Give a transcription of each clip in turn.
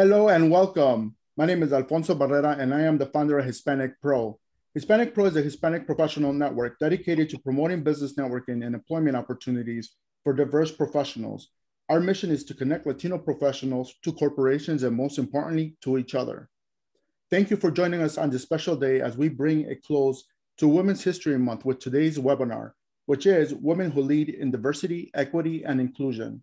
Hello and welcome. My name is Alfonso Barrera and I am the founder of Hispanic Pro. Hispanic Pro is a Hispanic professional network dedicated to promoting business networking and employment opportunities for diverse professionals. Our mission is to connect Latino professionals to corporations and most importantly, to each other. Thank you for joining us on this special day as we bring a close to Women's History Month with today's webinar, which is Women Who Lead in Diversity, Equity, and Inclusion.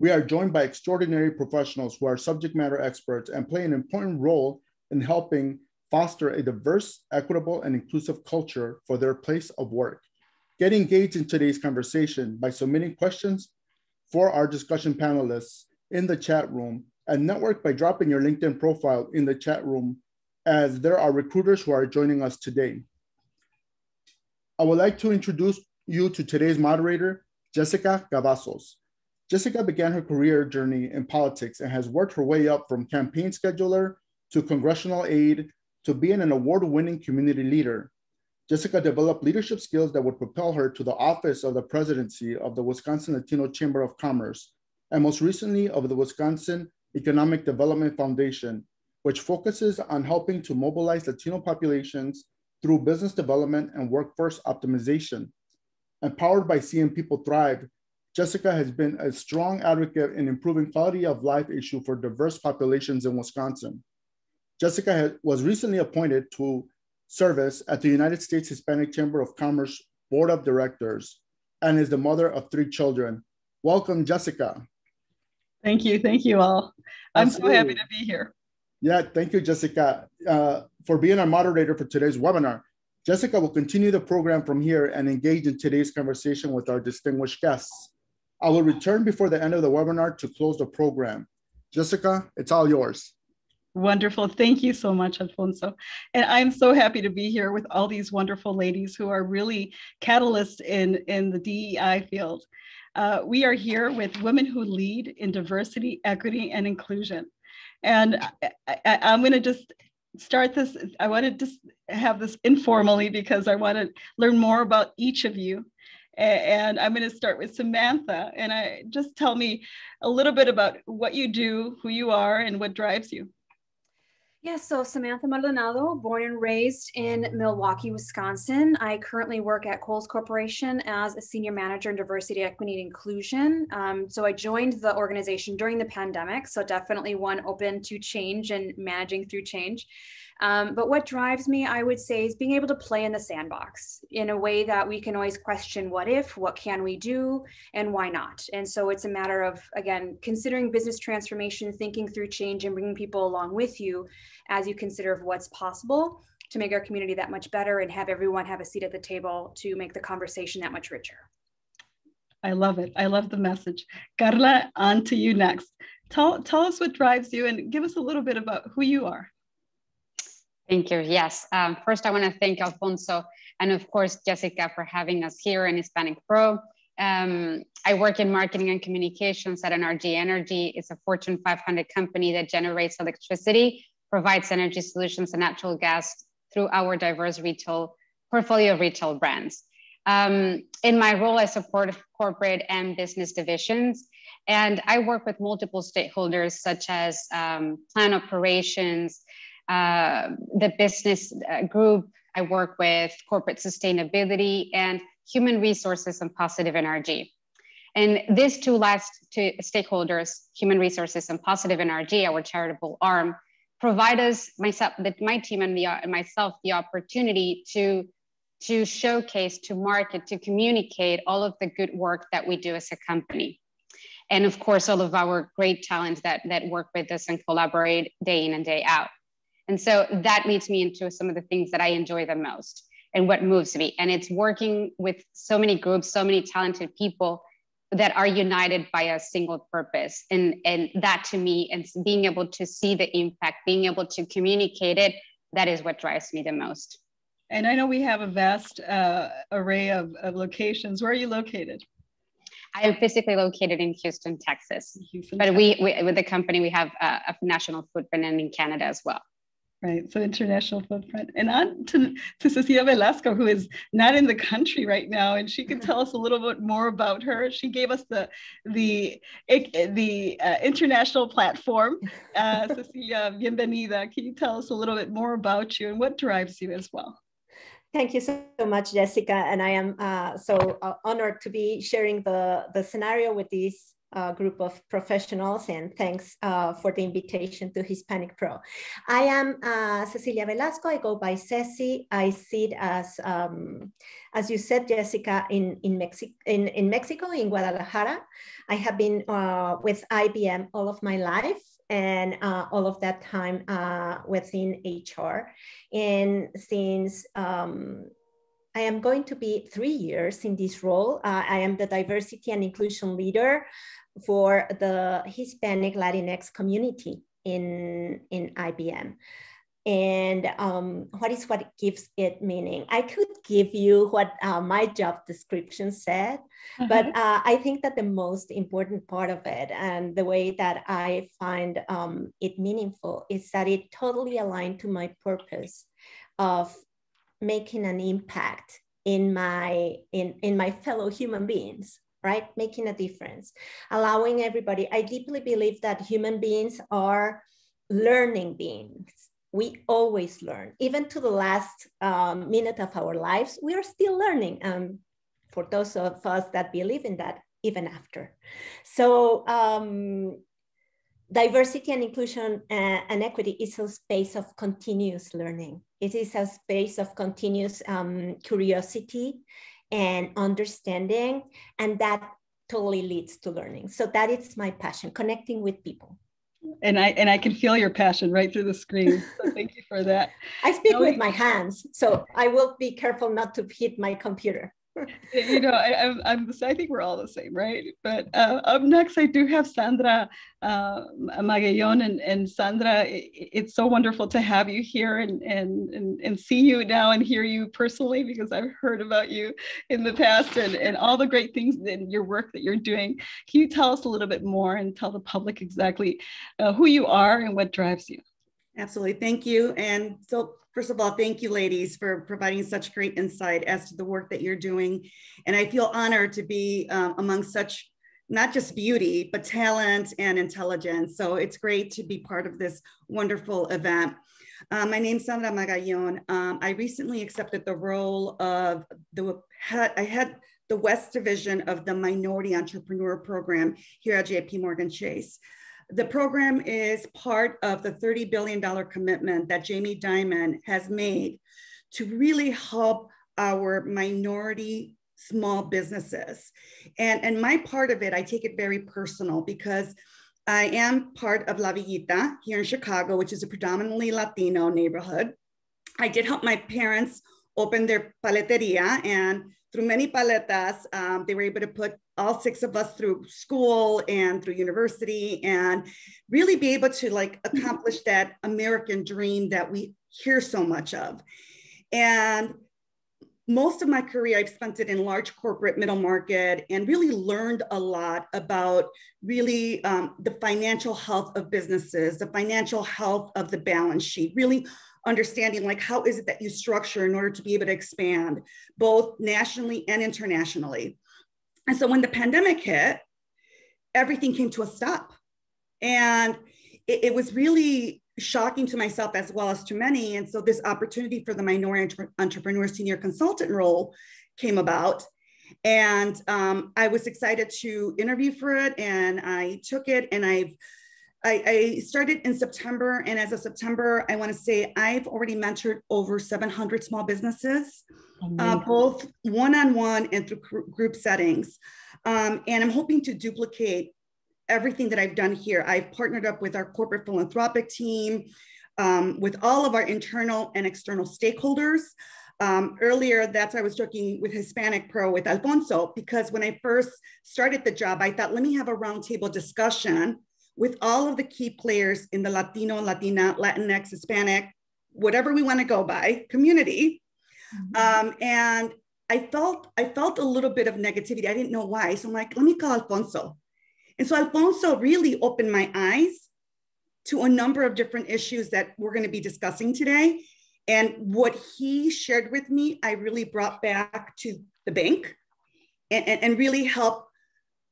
We are joined by extraordinary professionals who are subject matter experts and play an important role in helping foster a diverse, equitable, and inclusive culture for their place of work. Get engaged in today's conversation by submitting questions for our discussion panelists in the chat room and network by dropping your LinkedIn profile in the chat room as there are recruiters who are joining us today. I would like to introduce you to today's moderator, Jessica Cavazos. Jessica began her career journey in politics and has worked her way up from campaign scheduler to congressional aide to being an award-winning community leader. Jessica developed leadership skills that would propel her to the office of the presidency of the Wisconsin Latino Chamber of Commerce, and most recently of the Wisconsin Economic Development Foundation, which focuses on helping to mobilize Latino populations through business development and workforce optimization. Empowered by seeing people thrive, Jessica has been a strong advocate in improving quality of life issue for diverse populations in Wisconsin. Jessica was recently appointed to service at the United States Hispanic Chamber of Commerce Board of Directors and is the mother of three children. Welcome, Jessica. Thank you. Thank you all. I'm Absolutely. so happy to be here. Yeah, thank you, Jessica, uh, for being our moderator for today's webinar. Jessica will continue the program from here and engage in today's conversation with our distinguished guests. I will return before the end of the webinar to close the program. Jessica, it's all yours. Wonderful. Thank you so much, Alfonso. And I'm so happy to be here with all these wonderful ladies who are really catalysts in, in the DEI field. Uh, we are here with women who lead in diversity, equity, and inclusion. And I, am going to just start this. I want to just have this informally because I want to learn more about each of you. And I'm going to start with Samantha. And I just tell me a little bit about what you do, who you are, and what drives you. Yeah, so Samantha Maldonado, born and raised in Milwaukee, Wisconsin. I currently work at Kohl's Corporation as a senior manager in diversity, equity, and inclusion. Um, so I joined the organization during the pandemic, so definitely one open to change and managing through change. Um, but what drives me, I would say, is being able to play in the sandbox in a way that we can always question what if, what can we do, and why not. And so it's a matter of, again, considering business transformation, thinking through change, and bringing people along with you as you consider what's possible to make our community that much better and have everyone have a seat at the table to make the conversation that much richer. I love it. I love the message. Carla, on to you next. Tell, tell us what drives you and give us a little bit about who you are. Thank you. Yes. Um, first, I want to thank Alfonso and, of course, Jessica for having us here in Hispanic Pro. Um, I work in marketing and communications at NRG Energy. It's a Fortune 500 company that generates electricity, provides energy solutions and natural gas through our diverse retail portfolio of retail brands. Um, in my role, I support corporate and business divisions, and I work with multiple stakeholders such as um, plan operations, uh, the business uh, group. I work with corporate sustainability and human resources and positive energy. And these two last two stakeholders, human resources and positive energy, our charitable arm, provide us, myself, my team and, the, and myself, the opportunity to, to showcase, to market, to communicate all of the good work that we do as a company. And of course, all of our great talents that, that work with us and collaborate day in and day out. And so that leads me into some of the things that I enjoy the most and what moves me. And it's working with so many groups, so many talented people that are united by a single purpose. And, and that to me, and being able to see the impact, being able to communicate it, that is what drives me the most. And I know we have a vast uh, array of, of locations. Where are you located? I am physically located in Houston, Texas. Houston, but we, we, with the company, we have a, a national footprint and in Canada as well. Right, so international footprint. And on to, to Cecilia Velasco, who is not in the country right now, and she can tell us a little bit more about her. She gave us the the the uh, international platform. Uh, Cecilia, bienvenida. Can you tell us a little bit more about you and what drives you as well? Thank you so much, Jessica. And I am uh, so uh, honored to be sharing the, the scenario with these uh, group of professionals and thanks uh, for the invitation to Hispanic Pro. I am uh, Cecilia Velasco. I go by Ceci. I sit as, um, as you said, Jessica, in, in, Mexi in, in Mexico, in Guadalajara. I have been uh, with IBM all of my life and uh, all of that time uh, within HR. And since um, I am going to be three years in this role. Uh, I am the diversity and inclusion leader for the Hispanic Latinx community in, in IBM. And um, what is what gives it meaning? I could give you what uh, my job description said, mm-hmm. but uh, I think that the most important part of it and the way that I find um, it meaningful is that it totally aligned to my purpose of making an impact in my in, in my fellow human beings right? Making a difference, allowing everybody. I deeply believe that human beings are learning beings. We always learn, even to the last um, minute of our lives, we are still learning. Um, for those of us that believe in that, even after. So, um, diversity and inclusion uh, and equity is a space of continuous learning. It is a space of continuous um, curiosity and understanding and that totally leads to learning. So that is my passion connecting with people. And i and i can feel your passion right through the screen. So thank you for that. I speak now with we, my hands so i will be careful not to hit my computer you know, I, I'm, I'm, I think we're all the same, right? But uh, up next, I do have Sandra uh, Magallon, and, and Sandra, it, it's so wonderful to have you here and, and, and, and see you now and hear you personally because I've heard about you in the past and, and all the great things in your work that you're doing. Can you tell us a little bit more and tell the public exactly uh, who you are and what drives you? Absolutely. Thank you. And so First of all, thank you, ladies, for providing such great insight as to the work that you're doing. And I feel honored to be um, among such not just beauty, but talent and intelligence. So it's great to be part of this wonderful event. Um, my name's Sandra Magallon. Um, I recently accepted the role of the, I had the West Division of the Minority Entrepreneur Program here at JP Morgan Chase. The program is part of the $30 billion commitment that Jamie Dimon has made to really help our minority small businesses. And, and my part of it, I take it very personal because I am part of La Villita here in Chicago, which is a predominantly Latino neighborhood. I did help my parents open their paleteria and through many paletas, um, they were able to put all six of us through school and through university and really be able to like accomplish that American dream that we hear so much of. And most of my career, I've spent it in large corporate middle market and really learned a lot about really um, the financial health of businesses, the financial health of the balance sheet, really understanding like how is it that you structure in order to be able to expand both nationally and internationally. And so when the pandemic hit, everything came to a stop. And it, it was really shocking to myself as well as to many. And so this opportunity for the minority entrepreneur senior consultant role came about. And um, I was excited to interview for it and I took it and I've I, I, started in September, and as of September, I want to say I've already mentored over 700 small businesses, uh, both one on one and through group settings. Um, and I'm hoping to duplicate everything that I've done here. I've partnered up with our corporate philanthropic team, um, with all of our internal and external stakeholders. Um, earlier, that's I was joking with Hispanic Pro with Alfonso, because when I first started the job, I thought, let me have a roundtable discussion with all of the key players in the Latino, Latina, Latinx, Hispanic, whatever we want to go by community. Mm-hmm. Um, and I felt I felt a little bit of negativity. I didn't know why. So I'm like, let me call Alfonso. And so Alfonso really opened my eyes to a number of different issues that we're going to be discussing today. And what he shared with me, I really brought back to the bank and, and, and really help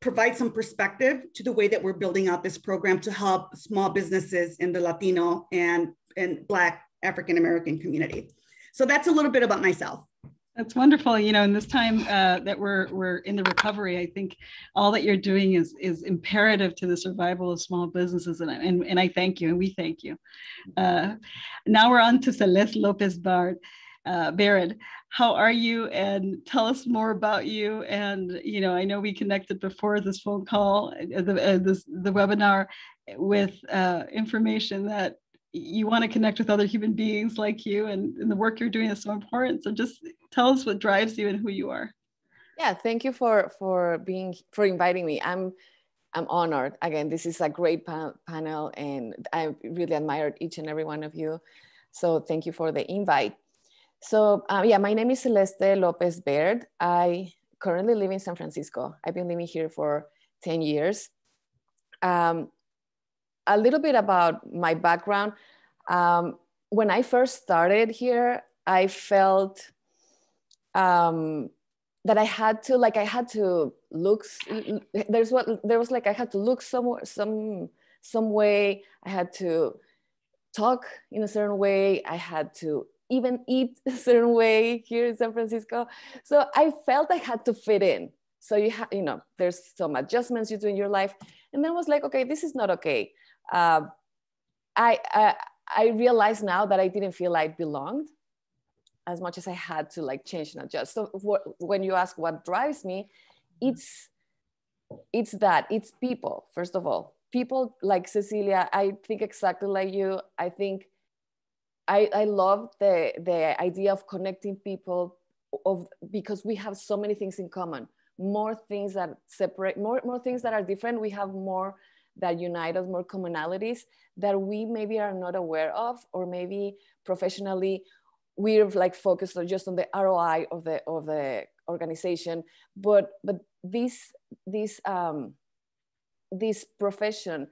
provide some perspective to the way that we're building out this program to help small businesses in the Latino and, and Black African American community. So that's a little bit about myself. That's wonderful. You know, in this time uh, that we're we're in the recovery, I think all that you're doing is is imperative to the survival of small businesses, and and, and I thank you, and we thank you. Uh, now we're on to Celeste Lopez Bard. Uh, Barrett, how are you? And tell us more about you. And you know, I know we connected before this phone call, uh, the uh, this the webinar, with uh, information that you want to connect with other human beings like you and, and the work you're doing is so important. So just tell us what drives you and who you are. Yeah thank you for for being for inviting me. I'm i'm honored. Again this is a great pa panel and i really admired each and every one of you. So thank you for the invite so um, yeah my name is celeste lopez baird i currently live in san francisco i've been living here for 10 years um, a little bit about my background. Um, when I first started here, I felt um, that I had to like I had to look. There's what there was like I had to look somewhere some some way. I had to talk in a certain way. I had to even eat a certain way here in San Francisco. So I felt I had to fit in. So you have, you know, there's some adjustments you do in your life. And then I was like, okay, this is not okay uh, I, I, I realize now that I didn't feel I belonged as much as I had to like change and adjust. So when you ask what drives me, it's it's that it's people first of all. People like Cecilia, I think exactly like you. I think I, I love the the idea of connecting people of because we have so many things in common. More things that separate, more more things that are different. We have more that unite us, more commonalities that we maybe are not aware of, or maybe professionally we're like focused just on the ROI of the of the organization. But but this this um, this profession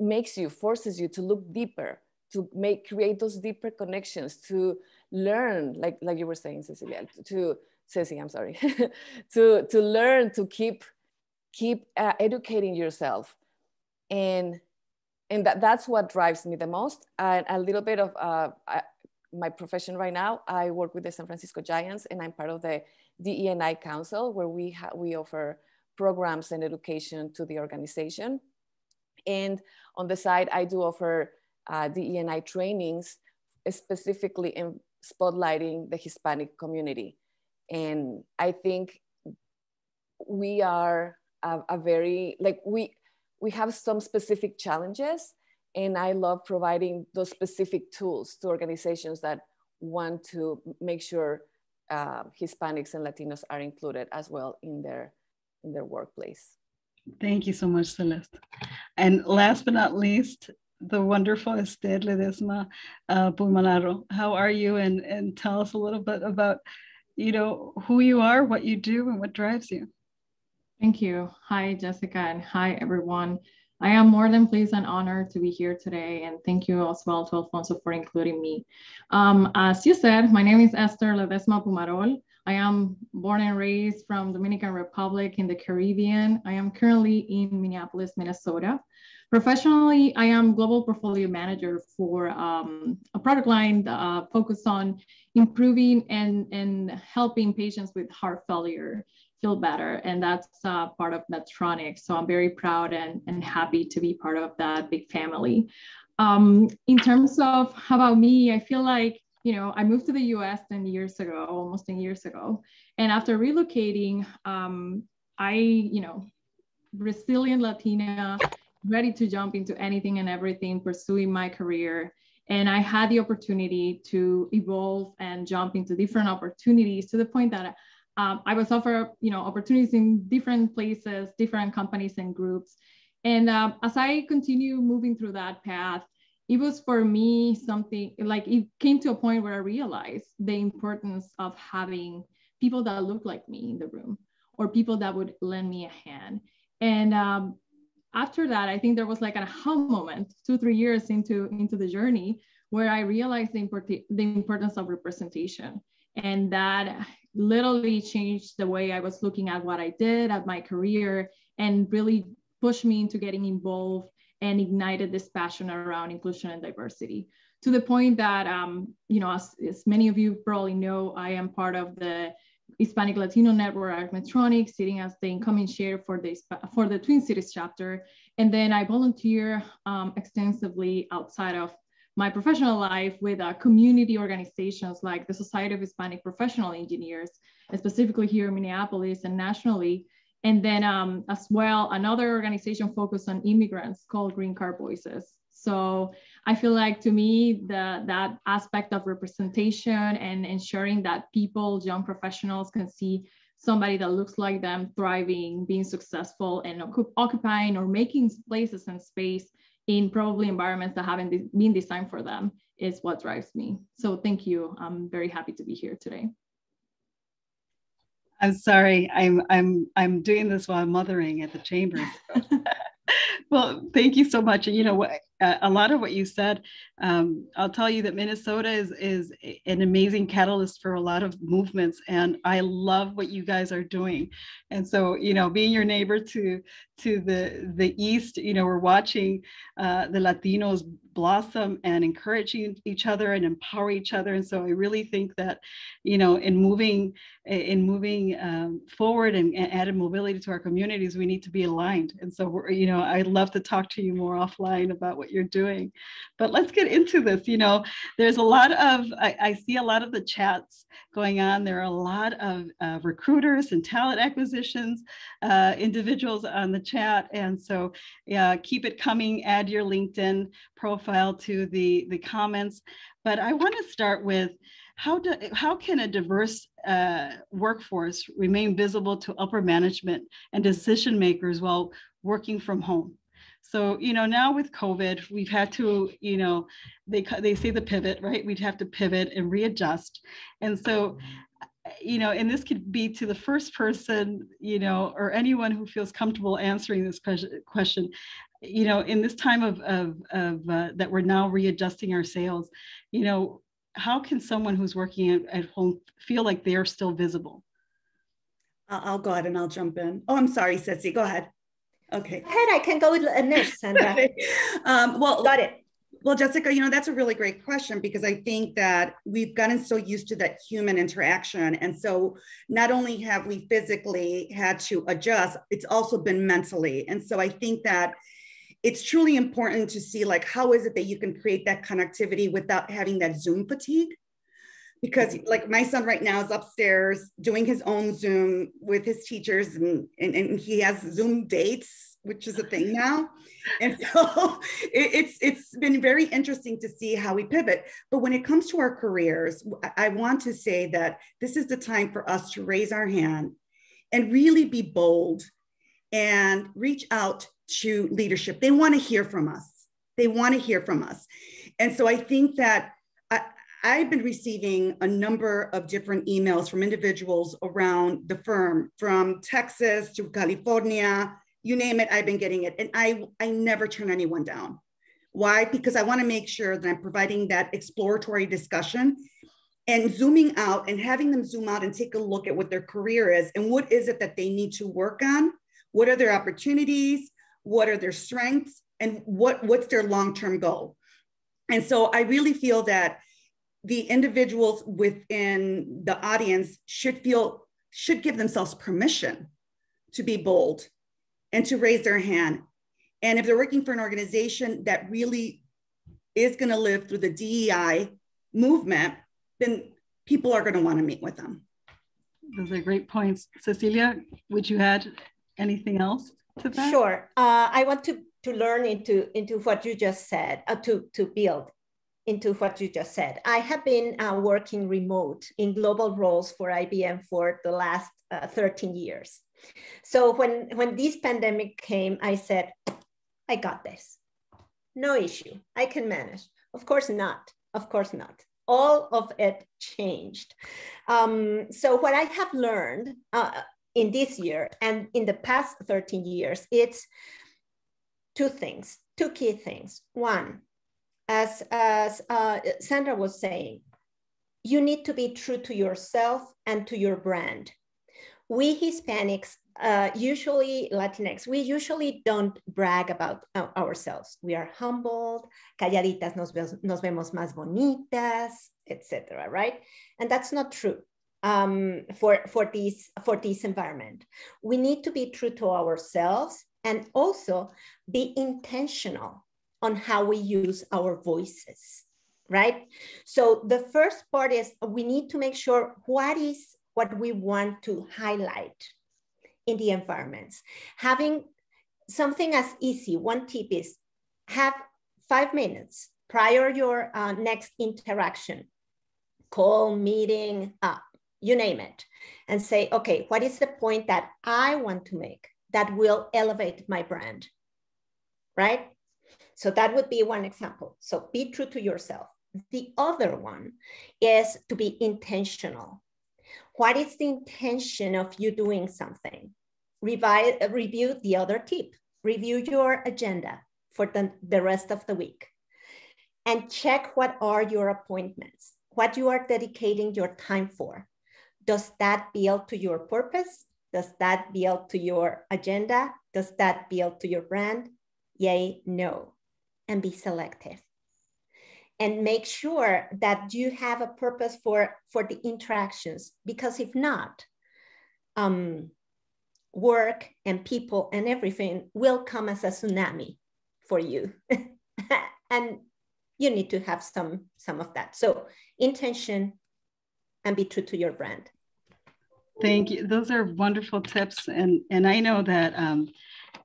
makes you forces you to look deeper to make create those deeper connections to learn like like you were saying cecilia to ceci i'm sorry to to learn to keep keep uh, educating yourself. And and that, that's what drives me the most. And a little bit of uh, I, my profession right now i work with the san francisco giants and i'm part of the DE&I council where we we offer programs and education to the organization. And on the side i do offer uh, DE&I trainings specifically in spotlighting the hispanic community and i think we are a, a very like we we have some specific challenges and I love providing those specific tools to organizations that want to make sure uh, Hispanics and Latinos are included as well in their in their workplace. Thank you so much, Celeste. And last but not least, the wonderful Esther Ledesma uh, Pulmanaro. How are you? And, and tell us a little bit about, you know, who you are, what you do, and what drives you. Thank you. Hi, Jessica, and hi, everyone. I am more than pleased and honored to be here today, and thank you as well to Alfonso for including me. Um, as you said, my name is Esther Ledesma Pumarol. I am born and raised from Dominican Republic in the Caribbean. I am currently in Minneapolis, Minnesota. Professionally, I am global portfolio manager for um, a product line uh, focused on improving and, and helping patients with heart failure feel better. And that's uh, part of Medtronic. So I'm very proud and, and happy to be part of that big family. Um, in terms of how about me, I feel like, you know, I moved to the US 10 years ago, almost 10 years ago. And after relocating, um, I, you know, resilient Latina, ready to jump into anything and everything, pursuing my career. And I had the opportunity to evolve and jump into different opportunities to the point that um, I was offered, you know, opportunities in different places, different companies and groups. And um, as I continue moving through that path, it was for me something like it came to a point where I realized the importance of having people that look like me in the room or people that would lend me a hand. And um, after that, I think there was like an aha moment two, three years into, into the journey where I realized the, import- the importance of representation. And that literally changed the way I was looking at what I did at my career and really pushed me into getting involved and ignited this passion around inclusion and diversity to the point that, um, you know, as, as, many of you probably know, I am part of the Hispanic Latino Network at Medtronic, sitting as the incoming chair for the, for the Twin Cities chapter. And then I volunteer um, extensively outside of my professional life with uh, community organizations like the Society of Hispanic Professional Engineers, specifically here in Minneapolis and nationally. And then um, as well, another organization focused on immigrants called Green Card Voices. So I feel like to me, the, that aspect of representation and ensuring that people, young professionals can see somebody that looks like them thriving, being successful and occupying or making places and space in probably environments that haven't been designed for them is what drives me. So thank you. I'm very happy to be here today. I'm sorry. I'm I'm I'm doing this while I'm mothering at the chambers. well, thank you so much. And you know what, a lot of what you said, um, I'll tell you that Minnesota is is an amazing catalyst for a lot of movements, and I love what you guys are doing. And so, you know, being your neighbor to to the the east, you know, we're watching uh, the Latinos blossom and encouraging each other and empower each other. And so, I really think that, you know, in moving in moving um, forward and, and added mobility to our communities, we need to be aligned. And so, you know, I'd love to talk to you more offline about what you're doing. But let's get into this. You know, there's a lot of, I, I see a lot of the chats going on. There are a lot of uh, recruiters and talent acquisitions uh, individuals on the chat. And so uh, keep it coming, add your LinkedIn profile to the, the comments. But I want to start with, how, do, how can a diverse uh, workforce remain visible to upper management and decision makers while working from home? So, you know, now with COVID, we've had to, you know, they, they say the pivot, right? We'd have to pivot and readjust. And so, you know, and this could be to the first person, you know, or anyone who feels comfortable answering this question, you know, in this time of, of, of uh, that we're now readjusting our sales, you know, how can someone who's working at, at home feel like they're still visible? I'll go ahead and I'll jump in. Oh, I'm sorry, Ceci, go ahead. Okay. Go ahead, I can go with next, Sandra. um, well, got it. Well, Jessica, you know, that's a really great question because I think that we've gotten so used to that human interaction. And so not only have we physically had to adjust, it's also been mentally. And so I think that it's truly important to see like how is it that you can create that connectivity without having that Zoom fatigue? Because like my son right now is upstairs doing his own Zoom with his teachers and, and, and he has Zoom dates which is a thing now. And so it, it's it's been very interesting to see how we pivot. But when it comes to our careers, I want to say that this is the time for us to raise our hand and really be bold and reach out to leadership. They want to hear from us. They want to hear from us. And so I think that I've been receiving a number of different emails from individuals around the firm, from Texas to California, you name it, I've been getting it. And I, I never turn anyone down. Why? Because I want to make sure that I'm providing that exploratory discussion and zooming out and having them zoom out and take a look at what their career is and what is it that they need to work on. What are their opportunities? What are their strengths? And what, what's their long-term goal? And so I really feel that the individuals within the audience should feel, should give themselves permission to be bold and to raise their hand. And if they're working for an organization that really is going to live through the DEI movement, then people are going to want to meet with them. Those are great points. Cecilia, would you add anything else to that? Sure. Uh, I want to, to learn into, into what you just said, uh, to, to build into what you just said. I have been uh, working remote in global roles for IBM for the last uh, 13 years. So when, when this pandemic came, I said, I got this. No issue. I can manage. Of course not. Of course not. All of it changed. Um, so what I have learned uh, in this year and in the past 13 years, it's two things, two key things. One, as, as uh, Sandra was saying, you need to be true to yourself and to your brand. We Hispanics, uh, usually Latinx, we usually don't brag about ourselves. We are humbled, calladitas nos, nos vemos más bonitas, etc. right? And that's not true um, for, for, these, for this environment. We need to be true to ourselves and also be intentional on how we use our voices, right? So the first part is we need to make sure what is what we want to highlight in the environments. Having something as easy, one tip is have five minutes prior your uh, next interaction, call, meeting, uh, you name it, and say, okay, what is the point that I want to make that will elevate my brand, right? So that would be one example. So be true to yourself. The other one is to be intentional. What is the intention of you doing something? Review the other tip, review your agenda for the, the rest of the week and check what are your appointments, what you are dedicating your time for. Does that build to your purpose? Does that build to your agenda? Does that build to your brand? Yay, no. And be selective and make sure that you have a purpose for, for the interactions. Because if not, um, work and people and everything will come as a tsunami for you. and you need to have some, some of that. So intention and be true to your brand. Thank you. Those are wonderful tips. And, and I know that um,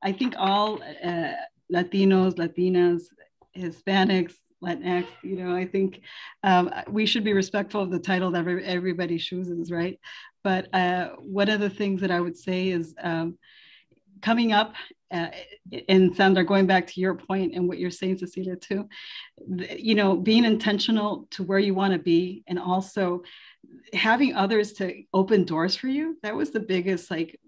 I think all uh, Latinos, Latinas, Hispanics, Latinx. You know, I think um, we should be respectful of the title that every, everybody chooses, right? But uh, one of the things that I would say is um, coming up, uh, and Sandra, going back to your point and what you're saying, Cecilia, too, you know, being intentional to where you want to be and also having others to open doors for you that was the biggest like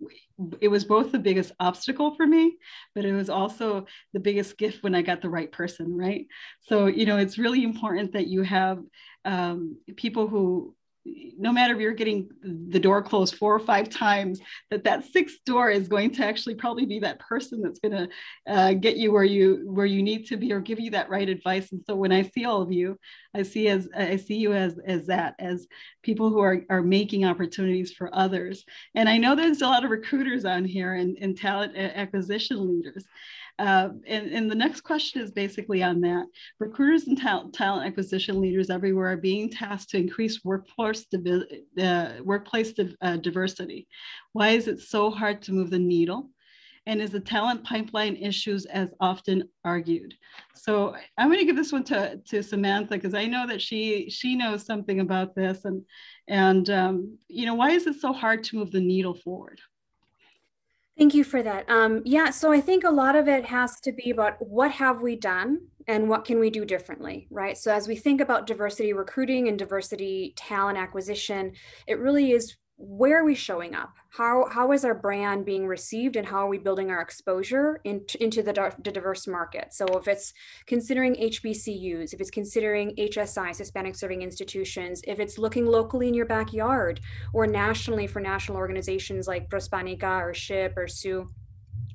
it was both the biggest obstacle for me but it was also the biggest gift when i got the right person right? So you know it's really important that you have um, people who no matter if you're getting the door closed four or five times, that that sixth door is going to actually probably be that person that's going to uh, get you where you where you need to be or give you that right advice. And so when I see all of you, I see as I see you as as that as people who are are making opportunities for others. And I know there's a lot of recruiters on here and, and talent acquisition leaders. Uh, and, and the next question is basically on that. Recruiters and talent, talent acquisition leaders everywhere are being tasked to increase workforce uh, workplace uh, diversity. Why is it so hard to move the needle? And is the talent pipeline issues as often argued? So I'm going to give this one to, to Samantha because I know that she she knows something about this. And and um, you know why is it so hard to move the needle forward? Thank you for that. Um, yeah, so I think a lot of it has to be about what have we done and what can we do differently, right? So as we think about diversity recruiting and diversity talent acquisition, it really is where are we showing up? How, how is our brand being received and how are we building our exposure in, into the, the diverse market? So if it's considering HBCUs, if it's considering HSIs, Hispanic Serving Institutions, if it's looking locally in your backyard or nationally for national organizations like Prospanica or SHPE or SUE,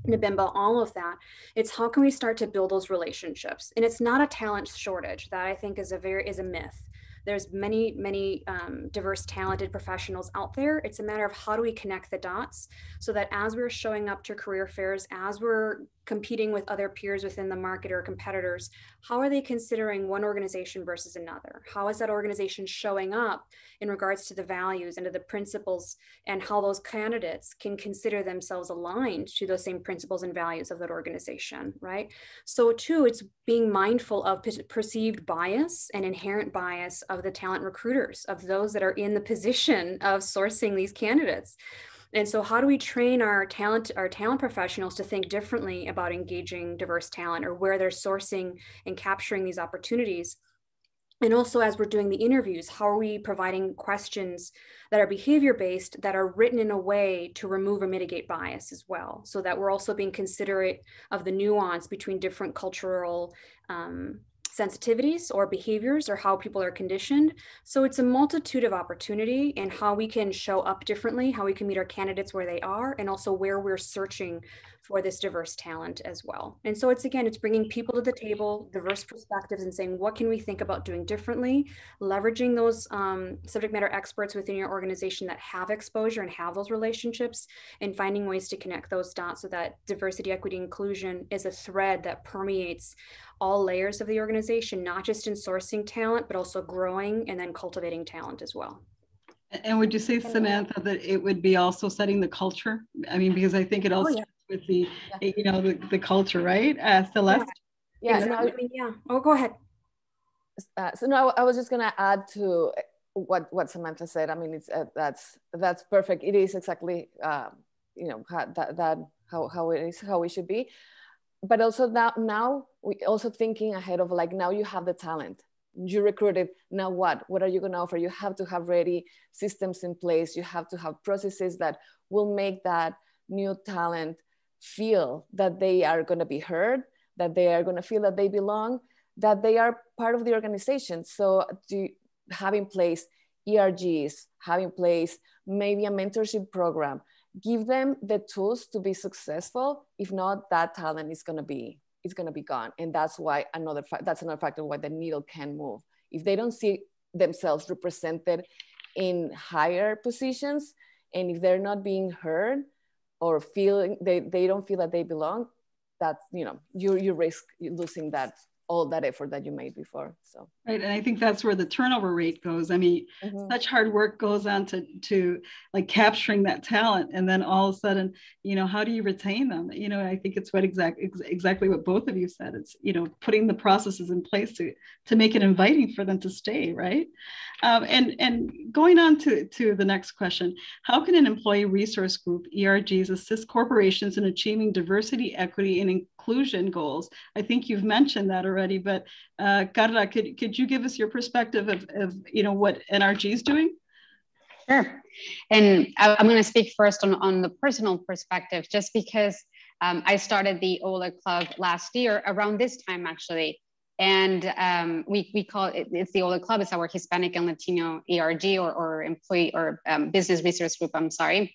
Nabimba, all of that. It's how can we start to build those relationships? And it's not a talent shortage that I think is a very is a myth. There's many, many um, diverse, talented professionals out there. It's a matter of how do we connect the dots so that as we're showing up to career fairs, as we're competing with other peers within the market or competitors, how are they considering one organization versus another? How is that organization showing up in regards to the values and to the principles and how those candidates can consider themselves aligned to those same principles and values of that organization, right? So two, it's being mindful of perceived bias and inherent bias of the talent recruiters, of those that are in the position of sourcing these candidates. And so how do we train our talent, our talent professionals to think differently about engaging diverse talent or where they're sourcing and capturing these opportunities? and also as we're doing the interviews how are we providing questions that are behavior based that are written in a way to remove or mitigate bias as well so that we're also being considerate of the nuance between different cultural um, sensitivities or behaviors or how people are conditioned. So it's a multitude of opportunity and how we can show up differently, how we can meet our candidates where they are, and also where we're searching for this diverse talent as well. And so it's again, it's bringing people to the table, diverse perspectives, and saying, what can we think about doing differently? Leveraging those um, subject matter experts within your organization that have exposure and have those relationships, and finding ways to connect those dots so that diversity, equity, inclusion is a thread that permeates all layers of the organization, not just in sourcing talent, but also growing and then cultivating talent as well. And would you say, Samantha, that it would be also setting the culture? I mean, because I think it oh, also oh, yeah with the yeah. you know the, the culture right? Uh celeste? Yeah. Yeah, no, yeah. oh go ahead. Uh, so no i was just gonna add to what what samantha said. I mean it's uh, that's that's perfect. It is exactly uh, you know how, that that how, how it is how we should be. But also now now we also thinking ahead of like now you have the talent. You recruited. Now what? What are you going to offer? You have to have ready systems in place. You have to have processes that will make that new talent feel that they are going to be heard, that they are going to feel that they belong, that they are part of the organization. So to have in place ERGs, have in place maybe a mentorship program, give them the tools to be successful. If not, that talent is going to be is going to be gone, and that's why another that's another factor why the needle can move. If they don't see themselves represented in higher positions, and if they're not being heard, or feeling they, they don't feel that they belong, that's, you know, you, you risk losing that all that effort that you made before. So right, and I think that's where the turnover rate goes. I mean, mm-hmm. such hard work goes on to to like capturing that talent, and then all of a sudden, you know, how do you retain them? You know, I think it's what exactly ex- exactly what both of you said. It's you know putting the processes in place to to make it inviting for them to stay, right? Um, and and going on to to the next question, how can an employee resource group (ERGs) assist corporations in achieving diversity, equity, and inclusion goals? I think you've mentioned that already, but uh, Carla, could, could you give us your perspective of, of you know what NRG is doing? Sure. And I'm going to speak first on, on the personal perspective, just because um, I started the OLA Club last year around this time, actually. And um, we, we call it, it's the OLA Club, it's our Hispanic and Latino ERG or, or employee or um, business resource group, I'm sorry.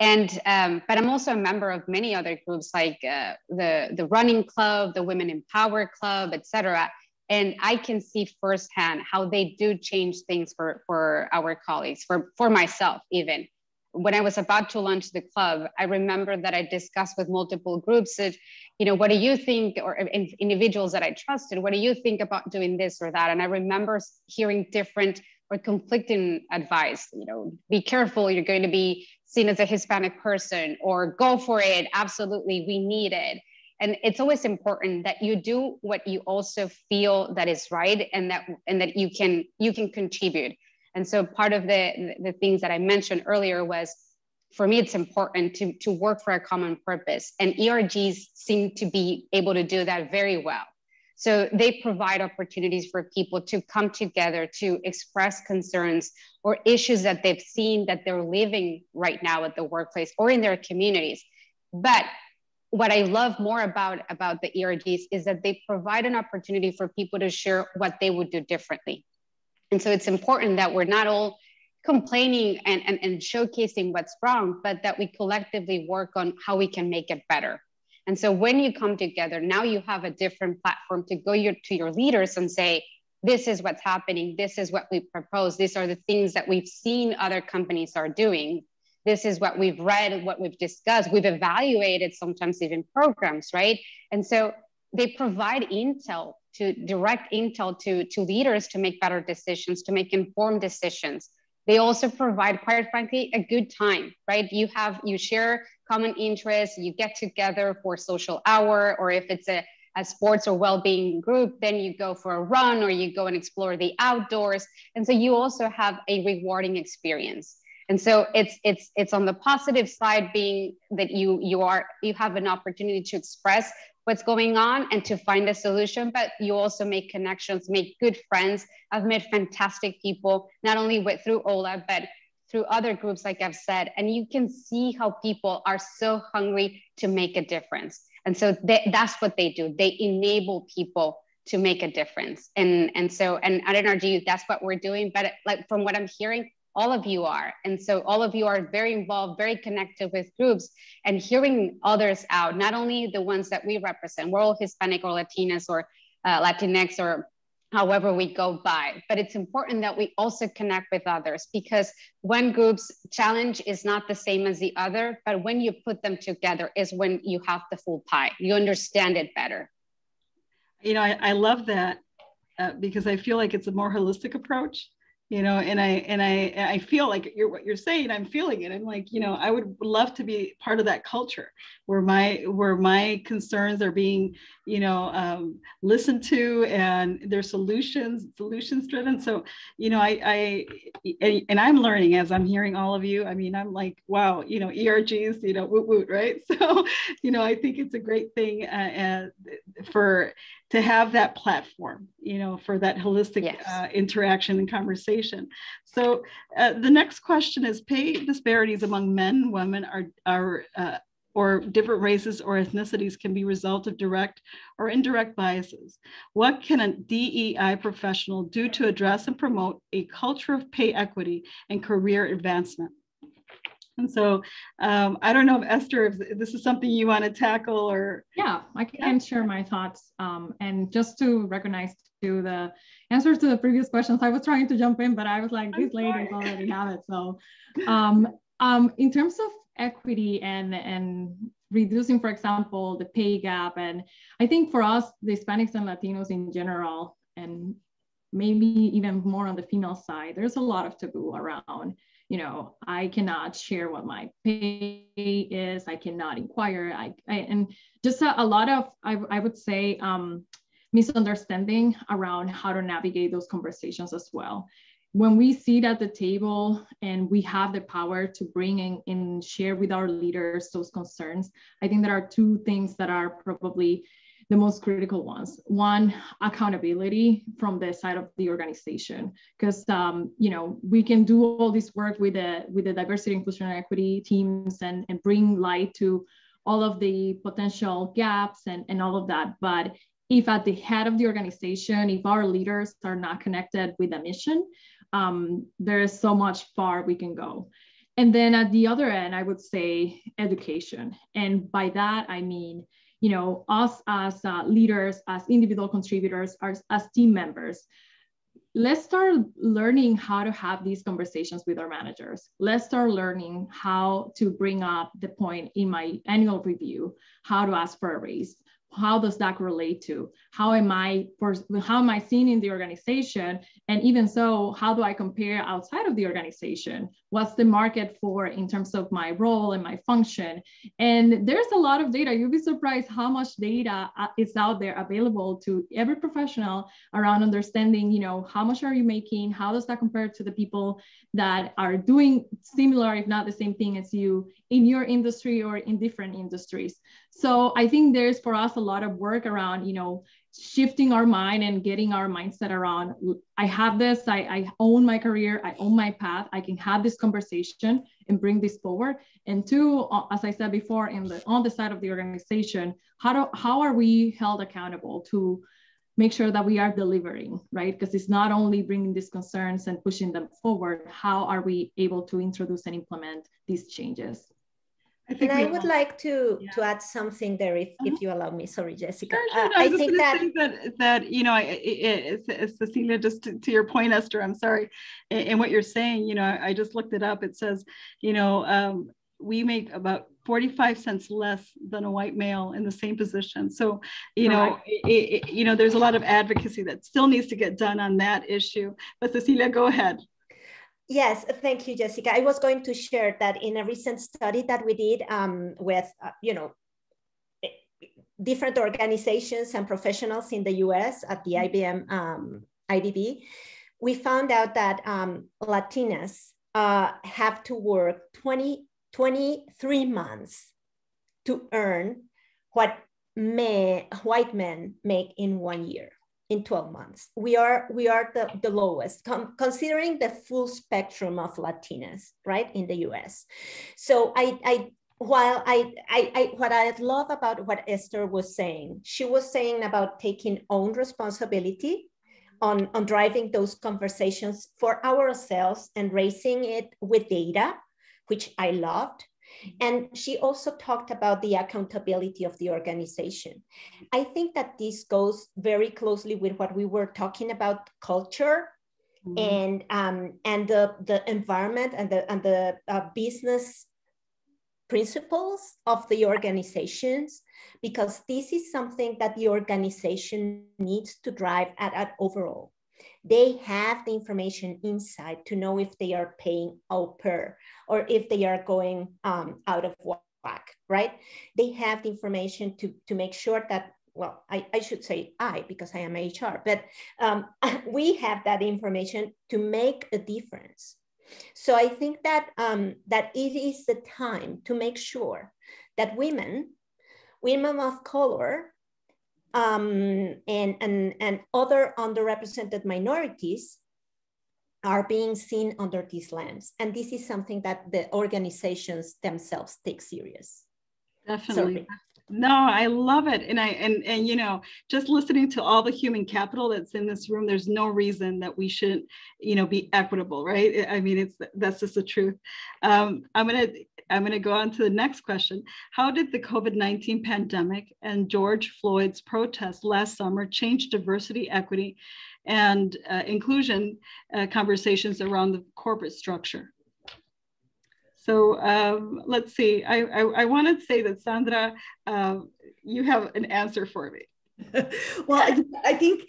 And um, but I'm also a member of many other groups like uh, the the Running Club, the Women in Power Club, etc. And I can see firsthand how they do change things for for our colleagues, for for myself even. When I was about to launch the club, I remember that I discussed with multiple groups that, you know, what do you think, or individuals that I trusted, what do you think about doing this or that? And I remember hearing different or conflicting advice you know be careful you're going to be seen as a hispanic person or go for it absolutely we need it. And it's always important that you do what you also feel that is right and that and that you can you can contribute. And so part of the the things that i mentioned earlier was for me it's important to to work for a common purpose. And ergs seem to be able to do that very well so they provide opportunities for people to come together to express concerns or issues that they've seen that they're living right now at the workplace or in their communities. But what I love more about, about the ERGs is that they provide an opportunity for people to share what they would do differently. And so it's important that we're not all complaining and, and, and showcasing what's wrong, but that we collectively work on how we can make it better. And so when you come together, now you have a different platform to go your, to your leaders and say, this is what's happening. This is what we propose. These are the things that we've seen other companies are doing. This is what we've read, what we've discussed. We've evaluated sometimes even programs, right? And so they provide intel to direct intel to, to leaders to make better decisions, to make informed decisions. They also provide, quite frankly, a good time, right? You have, you share common interests, you get together for social hour, or if it's a, a sports or well-being group, then you go for a run or you go and explore the outdoors. And so you also have a rewarding experience. And so it's it's it's on the positive side being that you you are you have an opportunity to express what's going on and to find a solution, but you also make connections, make good friends. I've met fantastic people, not only with through OLA, but through other groups, like I've said, and you can see how people are so hungry to make a difference. And so they, that's what they do. They enable people to make a difference. And, and so, and at NRG, that's what we're doing. But like from what I'm hearing, all of you are. And so all of you are very involved, very connected with groups and hearing others out, not only the ones that we represent, we're all Hispanic or Latinas or uh, Latinx or however we go by. But it's important that we also connect with others because one group's challenge is not the same as the other, but when you put them together is when you have the full pie. You understand it better. You know, I, I love that uh, because I feel like it's a more holistic approach you know and i and i i feel like you're what you're saying i'm feeling it i'm like you know i would love to be part of that culture where my where my concerns are being you know um, listened to and their solutions solutions driven so you know i i and i'm learning as i'm hearing all of you i mean i'm like wow you know ergs you know woot woot right so you know i think it's a great thing uh, uh, for to have that platform, you know, for that holistic yes. uh, interaction and conversation. So uh, the next question is: Pay disparities among men, women, are are uh, or different races or ethnicities can be result of direct or indirect biases. What can a DEI professional do to address and promote a culture of pay equity and career advancement? And so um, I don't know if Esther, if this is something you want to tackle or. Yeah, I can yeah. share my thoughts. Um, and just to recognize to the answers to the previous questions, I was trying to jump in, but I was like, these ladies already have it. So um, um, in terms of equity and, and reducing, for example, the pay gap, and I think for us, the Hispanics and Latinos in general, and maybe even more on the female side, there's a lot of taboo around you know, I cannot share what my pay is. I cannot inquire. I, I and just a, a, lot of, I, I would say, um, misunderstanding around how to navigate those conversations as well. When we sit at the table and we have the power to bring in and share with our leaders those concerns, I think there are two things that are probably the most critical ones. One, accountability from the side of the organization, because um, you know we can do all this work with the with the diversity, inclusion, and equity teams and and bring light to all of the potential gaps and and all of that. But if at the head of the organization, if our leaders are not connected with the mission, um, there is so much far we can go. And then at the other end, I would say education. And by that, I mean you know, us as uh, leaders, as individual contributors, as, as team members, let's start learning how to have these conversations with our managers. Let's start learning how to bring up the point in my annual review, how to ask for a raise, how does that relate to? How am i how am i seen in the organization? And even so how do i compare outside of the organization? What's the market for in terms of my role and my function? And there's a lot of data. You'll be surprised how much data uh, is out there available to every professional around understanding you know how much are you making? How does that compare to the people that are doing similar if not the same thing as you in your industry or in different industries? So i think there's for us a lot of work around you know shifting our mind and getting our mindset around i have this I, I own my career i own my path i can have this conversation and bring this forward. And two as i said before in the on the side of the organization how do how are we held accountable to make sure that we are delivering right? Because it's not only bringing these concerns and pushing them forward how are we able to introduce and implement these changes I and I would like to yeah. to add something there, if, uh-huh. if you allow me. Sorry, Jessica. Sure, sure. Uh, I, I think that, that that you know, I, it, it, Cecilia, just to, to, your point, Esther. I'm sorry, and, what you're saying, you know, I, I, just looked it up. It says, you know, um, we make about 45 cents less than a white male in the same position. So, you know, right. it, you know, there's a lot of advocacy that still needs to get done on that issue. But Cecilia, go ahead. Yes, thank you, Jessica. I was going to share that in a recent study that we did um, with, uh, you know, different organizations and professionals in the US at the IBM um, IDD, we found out that um, Latinas uh, have to work 20, 23 months to earn what men, white men make in one year in 12 months. We are we are the, the lowest, com- considering the full spectrum of Latinas, right, in the US. So I, I while I, I, I what I love about what Esther was saying, she was saying about taking own responsibility on, on driving those conversations for ourselves and raising it with data, which I loved. And she also talked about the accountability of the organization. I think that this goes very closely with what we were talking about culture mm-hmm. and um, and the, the environment and the and the uh, business principles of the organizations because this is something that the organization needs to drive at, at overall they have the information inside to know if they are paying au pair or if they are going um, out of whack, right? They have the information to, to make sure that, well, I, I should say I, because I am HR, but um, we have that information to make a difference. So I think that, um, that it is the time to make sure that women, women of color, um, and, and, and other underrepresented minorities are being seen under this lens. And this is something that the organizations themselves take serious. Definitely. Sorry. No, I love it. And I and and you know, just listening to all the human capital that's in this room, there's no reason that we shouldn't, you know, be equitable, right? I mean, it's that's just the truth. Um, I'm gonna I'm gonna go on to the next question. How did the COVID-19 pandemic and George Floyd's protest last summer change diversity, equity, and uh, inclusion uh, conversations around the corporate structure? So um, let's see. I, I, I want to say that Sandra, uh, you have an answer for me. well, I, think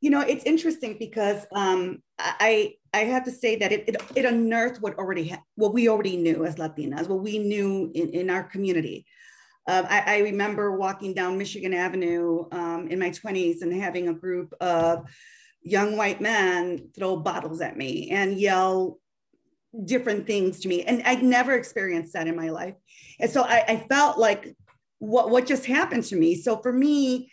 you know it's interesting because um, I I have to say that it it, it unearthed what already ha- what we already knew as Latinas, what we knew in, in our community. Um, I, I, remember walking down Michigan Avenue um, in my 20s and having a group of young white men throw bottles at me and yell different things to me. And I'd never experienced that in my life. And so I, I felt like what, what just happened to me. So for me,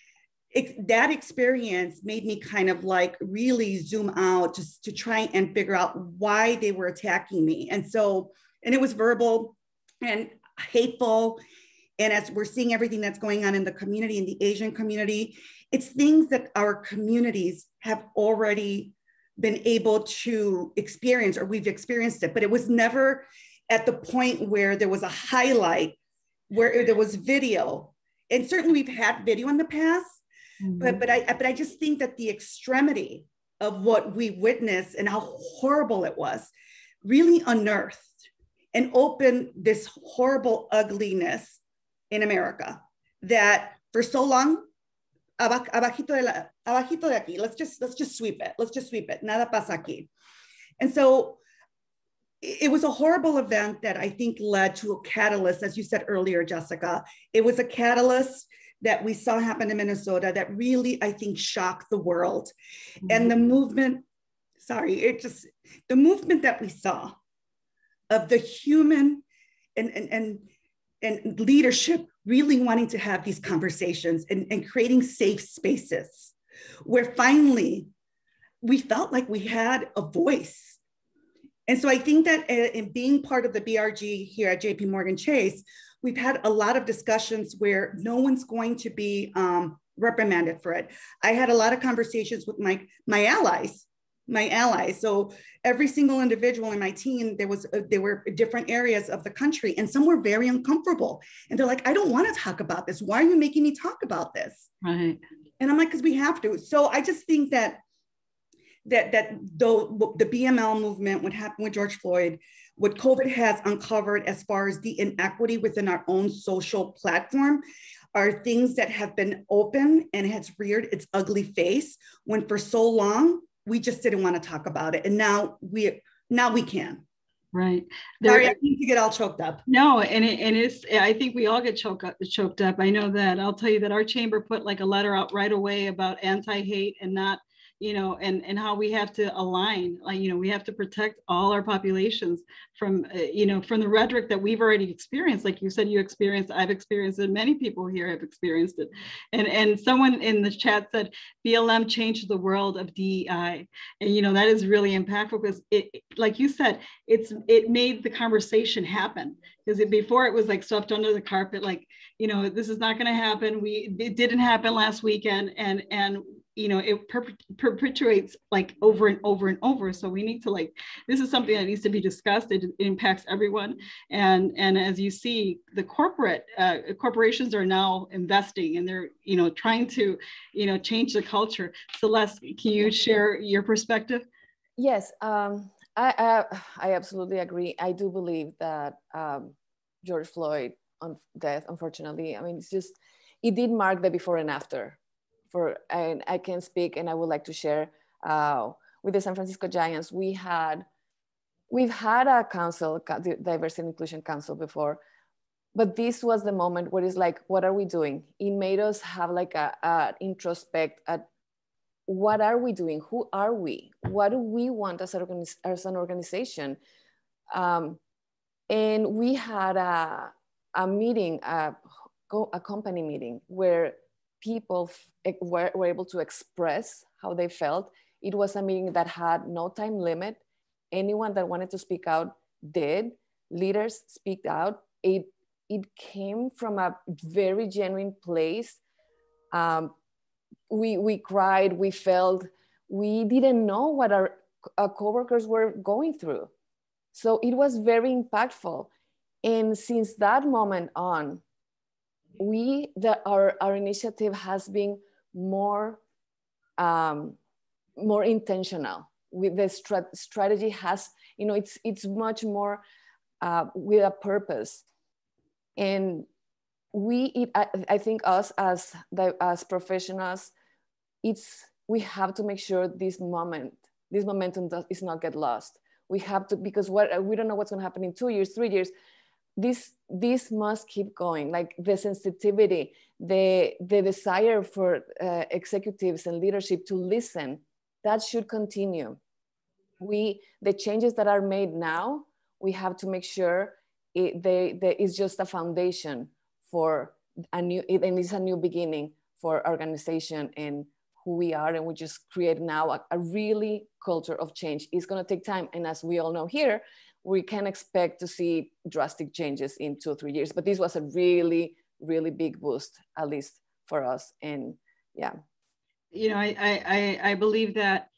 it, that experience made me kind of like really zoom out just to try and figure out why they were attacking me. And so, and it was verbal and hateful. And as we're seeing everything that's going on in the community, in the Asian community, it's things that our communities have already been able to experience or we've experienced it, but it was never at the point where there was a highlight, where there was video. And certainly we've had video in the past, mm-hmm. but but I but I just think that the extremity of what we witnessed and how horrible it was really unearthed and opened this horrible ugliness in America that for so long abajito de la, abajito de aquí. Let's just let's just sweep it. Let's just sweep it. Nada pasa aquí. And so it was a horrible event that I think led to a catalyst, as you said earlier, Jessica. It was a catalyst that we saw happen in Minnesota that really, I think, shocked the world. Mm-hmm. And the movement, sorry, it just, the movement that we saw of the human and, and, and, and leadership really wanting to have these conversations and, and creating safe spaces where finally we felt like we had a voice. And so I think that uh, in being part of the BRG here at JP Morgan Chase, we've had a lot of discussions where no one's going to be um, reprimanded for it. I had a lot of conversations with my, my allies my allies. So every single individual in my team, there was uh, there were different areas of the country, and some were very uncomfortable. And they're like, "I don't want to talk about this. Why are you making me talk about this?" Right. And I'm like, "Because we have to." So I just think that that that though the BML movement, what happened with George Floyd, what COVID has uncovered as far as the inequity within our own social platform, are things that have been open and has reared its ugly face when for so long we just didn't want to talk about it. And now we now we can. Right. There, sorry i need to get all choked up. No and it, and it's i think we all get choked up choked up. I know that. I'll tell you that our chamber put like a letter out right away about anti-hate and not you know, and, and how we have to align, like, you know, we have to protect all our populations from, uh, you know, from the rhetoric that we've already experienced. Like you said, you experienced, I've experienced it, many people here have experienced it. And, and someone in the chat said, BLM changed the world of DEI. And, you know, that is really impactful because it, like you said, it's, it made the conversation happen because before it was like swept under the carpet, like, you know, this is not going to happen. We, it didn't happen last weekend. And, and, you know it perpetuates like over and over and over. So we need to like this is something that needs to be discussed. It, it impacts everyone. And and as you see the corporate uh, corporations are now investing and they're you know trying to you know change the culture. Celeste can you share your perspective? Yes um, I, I, I absolutely agree. I do believe that um, george floyd on death unfortunately i mean it's just it did mark the before and after for and I can speak and I would like to share uh, with the San Francisco Giants. We had we've had a council, diversity and inclusion council before, but this was the moment where it's like, what are we doing? It made us have like a, a introspect at what are we doing? Who are we? What do we want as, an, as an organization? Um, and we had a, a meeting, a, a company meeting where people were, were able to express how they felt. It was a meeting that had no time limit. Anyone that wanted to speak out did. Leaders speak out. It, it came from a very genuine place. Um, we, we cried, we felt, we didn't know what our, our coworkers were going through. So it was very impactful. And since that moment on, we that our, our initiative has been more um, more intentional with the strat- strategy has you know it's it's much more uh, with a purpose. And we it, I, I, think us as the, as professionals it's we have to make sure this moment this momentum does, is not get lost. We have to because what we don't know what's going to happen in two years three years this this must keep going. Like the sensitivity the the desire for uh, executives and leadership to listen that should continue. We the changes that are made now we have to make sure it they, they is just a foundation for a new it, and it's a new beginning for organization and who we are and we just create now a, a really culture of change. It's going to take time and as we all know here we can expect to see drastic changes in two or three years. But this was a really, really big boost, at least for us. And yeah. You know, I I I believe that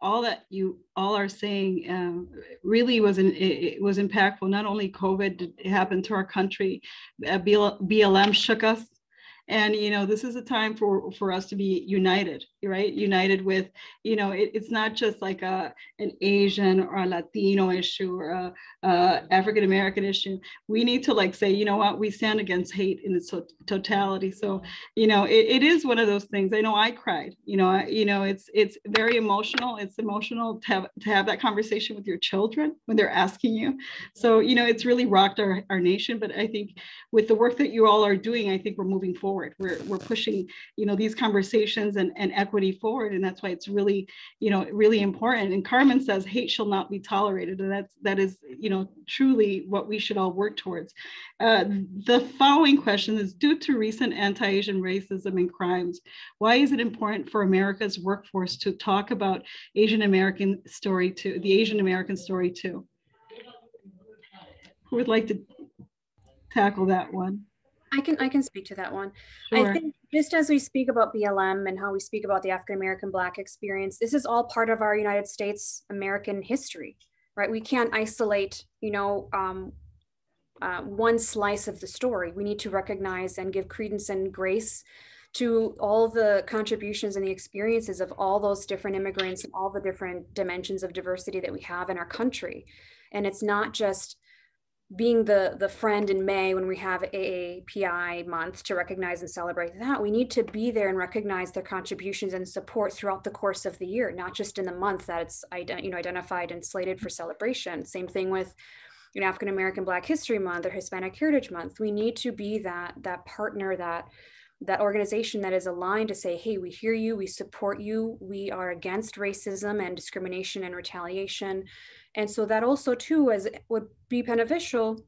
all that you all are saying um, really was an, it, was impactful. Not only COVID happened to our country, uh, BLM shook us and you know this is a time for for us to be united right? United with you know it, it's not just like a an asian or a latino issue or a, a african american issue. We need to like say you know what? We stand against hate in its totality. So you know it, it is one of those things. I know i cried you know I, you know it's it's very emotional. It's emotional to have to have that conversation with your children when they're asking you. So you know it's really rocked our, our nation. But i think with the work that you all are doing i think we're moving forward forward. We're, we're pushing, you know, these conversations and, and equity forward. And that's why it's really, you know, really important. And Carmen says hate shall not be tolerated. And that's, that is, you know, truly what we should all work towards. Uh, the following question is due to recent anti-Asian racism and crimes, why is it important for America's workforce to talk about Asian American story too, the Asian American story too? Who would like to tackle that one? I can I can speak to that one. Sure. I think just as we speak about BLM and how we speak about the African American Black experience, this is all part of our United States American history, right? We can't isolate, you know, um, uh, one slice of the story. We need to recognize and give credence and grace to all the contributions and the experiences of all those different immigrants and all the different dimensions of diversity that we have in our country. And it's not just being the the friend in May when we have AAPI month to recognize and celebrate that, we need to be there and recognize their contributions and support throughout the course of the year, not just in the month that it's you know identified and slated for celebration. Same thing with you know African American Black History Month or Hispanic Heritage Month. We need to be that that partner that that organization that is aligned to say, hey, we hear you, we support you, we are against racism and discrimination and retaliation. And so that also too as would be beneficial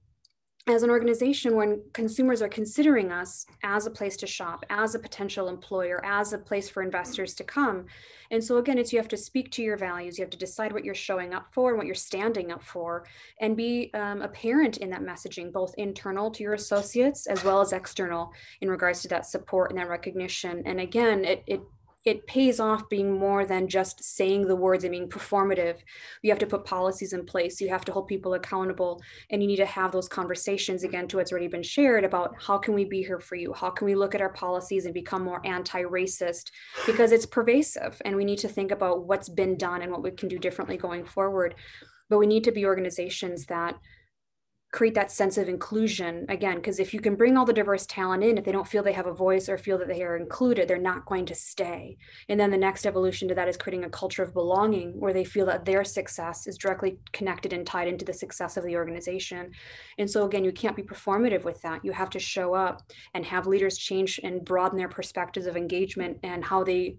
as an organization when consumers are considering us as a place to shop as a potential employer as a place for investors to come. And so again it's you have to speak to your values. You have to decide what you're showing up for and what you're standing up for and be um, apparent in that messaging both internal to your associates as well as external in regards to that support and that recognition. And again it, it it pays off being more than just saying the words and being performative. You have to put policies in place. You have to hold people accountable, and you need to have those conversations again to what's already been shared about how can we be here for you? How can we look at our policies and become more anti-racist? Because it's pervasive, and we need to think about what's been done and what we can do differently going forward. But we need to be organizations that create that sense of inclusion again because if you can bring all the diverse talent in if they don't feel they have a voice or feel that they are included they're not going to stay. And then the next evolution to that is creating a culture of belonging where they feel that their success is directly connected and tied into the success of the organization. And so again you can't be performative with that. You have to show up and have leaders change and broaden their perspectives of engagement and how they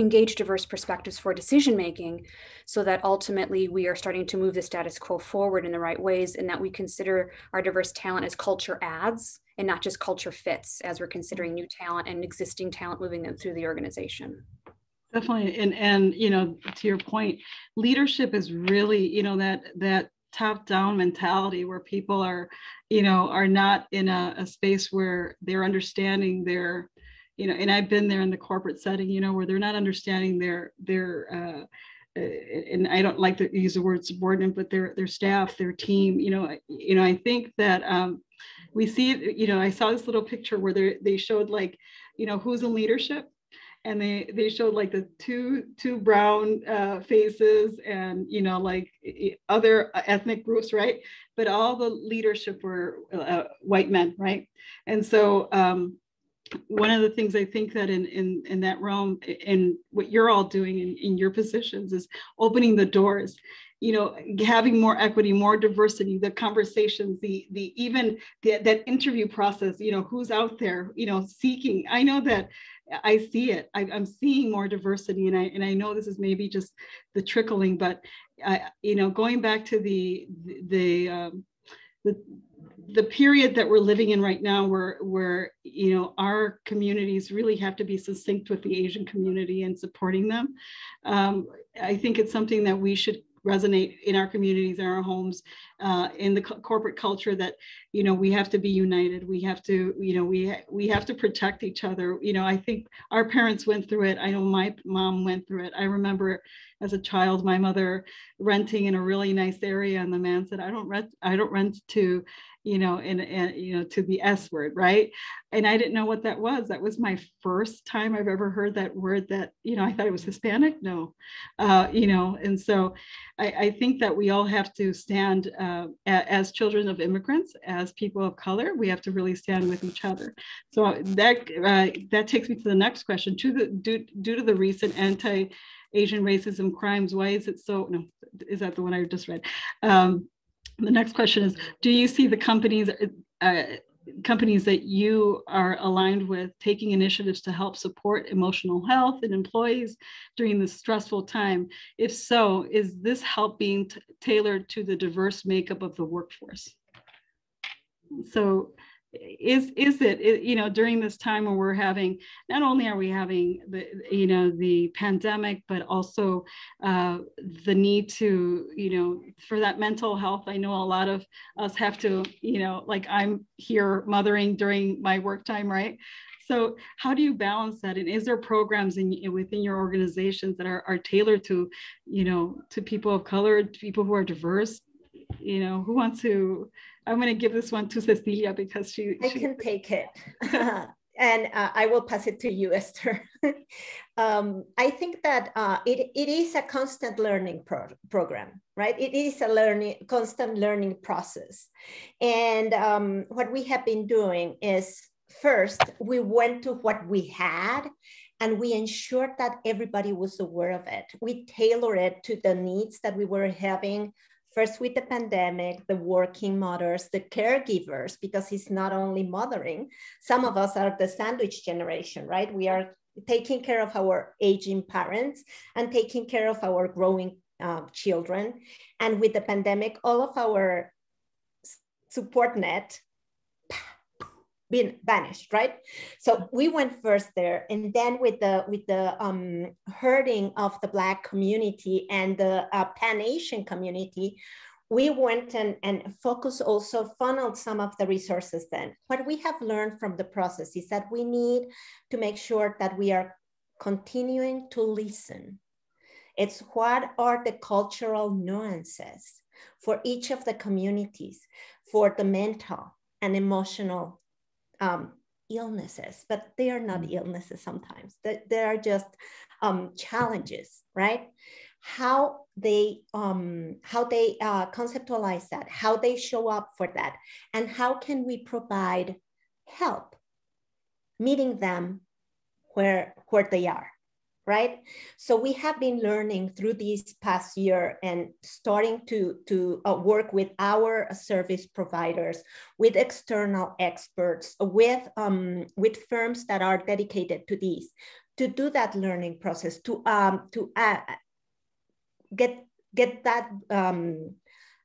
engage diverse perspectives for decision making so that ultimately we are starting to move the status quo forward in the right ways and that we consider our diverse talent as culture adds and not just culture fits as we're considering new talent and existing talent moving them through the organization. Definitely. And and you know to your point leadership is really you know that that top down mentality where people are you know are not in a, a space where they're understanding their you know, and I've been there in the corporate setting, you know, where they're not understanding their their uh, uh, and I don't like to use the word subordinate, but their their staff, their team, you know, you know, I think that um, we see. You know, I saw this little picture where they they showed like, you know, who's in leadership, and they they showed like the two two brown uh, faces and you know like other ethnic groups, right? But all the leadership were uh, white men, right? And so um, one of the things I think that in in in that realm and what you're all doing in, in your positions is opening the doors you know having more equity more diversity the conversations the the even the, that interview process you know who's out there you know seeking. I know that i see it. I, am seeing more diversity and i and i know this is maybe just the trickling but I, you know going back to the the um, the the period that we're living in right now where where you know our communities really have to be succinct with the asian community and supporting them. Um, i think it's something that we should resonate in our communities in our homes uh, in the co corporate culture that you know we have to be united. We have to you know we we have to protect each other. You know i think our parents went through it. I know my mom went through it. I remember as a child my mother renting in a really nice area and the man said i don't rent i don't rent to you know, and, and you know, to the S word, right? And I didn't know what that was. That was my first time I've ever heard that word that, you know, I thought it was Hispanic. No, uh, you know, and so I, I, think that we all have to stand uh, as children of immigrants, as people of color, we have to really stand with each other. So that uh, that takes me to the next question. To the, due, due to the recent anti Asian racism crimes, why is it so, no, is that the one I just read? Um, the next question is, do you see the companies, uh, companies that you are aligned with taking initiatives to help support emotional health in employees during this stressful time? If so, is this help being tailored to the diverse makeup of the workforce? So is is it, it, you know during this time when we're having not only are we having the you know the pandemic but also uh, the need to you know for that mental health i know a lot of us have to you know like i'm here mothering during my work time right? So how do you balance that? And is there programs in within your organizations that are, are tailored to you know to people of color people who are diverse? You know who wants to I'm going to give this one to Cecilia because she. I can take it. and uh, I will pass it to you, Esther. um, I think that uh, it, it is a constant learning pro program, right? It is a learning, constant learning process. And um, what we have been doing is first, we went to what we had and we ensured that everybody was aware of it. We tailored it to the needs that we were having first with the pandemic, the working mothers, the caregivers, because it's not only mothering. Some of us are the sandwich generation, right? We are taking care of our aging parents and taking care of our growing uh, children. And with the pandemic, all of our support net been banished, right? So we went first there and then with the with the um, hurting of the black community and the uh, pan asian community we went and, and focus also funneled some of the resources then. What we have learned from the process is that we need to make sure that we are continuing to listen. It's what are the cultural nuances for each of the communities for the mental and emotional um, illnesses, but they are not mm. illnesses sometimes. They, they are just um, challenges, right? How they um, how they uh, conceptualize that, how they show up for that, and how can we provide help meeting them where where they are right? So we have been learning through this past year and starting to, to uh, work with our service providers, with external experts, with, um, with firms that are dedicated to these, to do that learning process, to, um, to uh, get, get that um,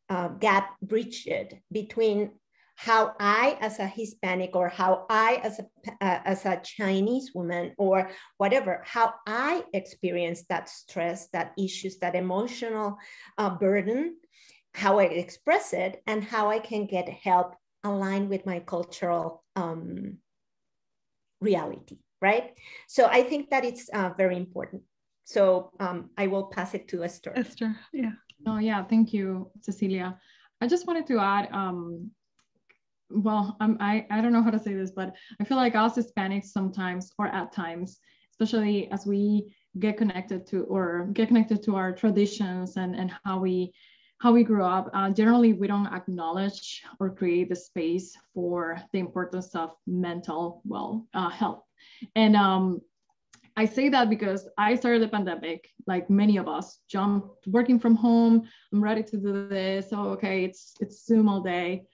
uh, gap bridged between how I, as a Hispanic, or how I, as a, uh, as a Chinese woman, or whatever, how I experience that stress, that issues, that emotional uh, burden, how I express it, and how I can get help aligned with my cultural um, reality, right? So I think that it's uh, very important. So um, I will pass it to Esther. Esther, yeah. Oh, yeah, thank you, Cecilia. I just wanted to add um, well, I'm, I, I don't know how to say this, but I feel like us Hispanics sometimes, or at times, especially as we get connected to or get connected to our traditions and, and how we how we grew up, uh, generally we don't acknowledge or create the space for the importance of mental well uh, health. And um, I say that because I started the pandemic, like many of us, jumped working from home. I'm ready to do this. Oh, okay, it's it's Zoom all day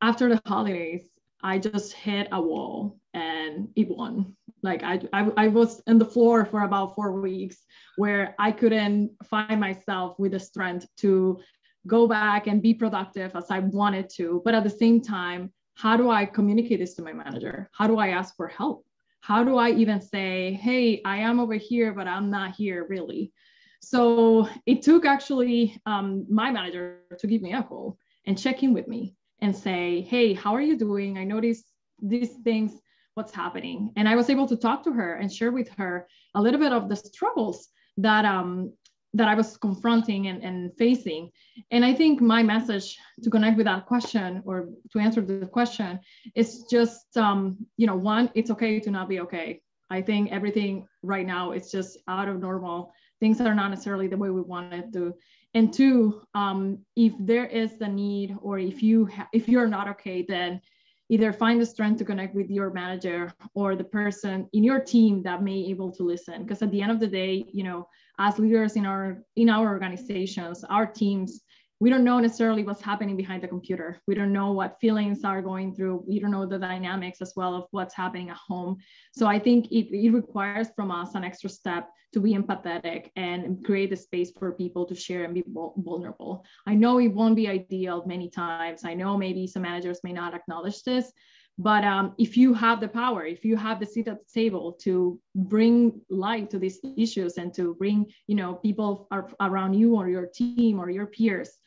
after the holidays, I just hit a wall and it won. Like I, I, I was in the floor for about four weeks where I couldn't find myself with the strength to go back and be productive as I wanted to. But at the same time, how do I communicate this to my manager? How do I ask for help? How do I even say, hey, I am over here, but I'm not here really? So it took actually um, my manager to give me a call and check in with me and say, hey, how are you doing? I noticed these things, what's happening? And I was able to talk to her and share with her a little bit of the struggles that um, that I was confronting and, and facing. And I think my message to connect with that question or to answer the question is just, um, you know, one, it's okay to not be okay. I think everything right now is just out of normal. Things are not necessarily the way we wanted to. And two, um, if there is the need or if you if you're not okay, then either find the strength to connect with your manager or the person in your team that may able to listen. Because at the end of the day, you know, as leaders in our in our organizations, our teams, we don't know necessarily what's happening behind the computer. We don't know what feelings are going through. We don't know the dynamics as well of what's happening at home. So I think it, it requires from us an extra step to be empathetic and create a space for people to share and be vulnerable. I know it won't be ideal many times. I know maybe some managers may not acknowledge this, but um, if you have the power, if you have the seat at the table to bring light to these issues and to bring, you know, people are around you or your team or your peers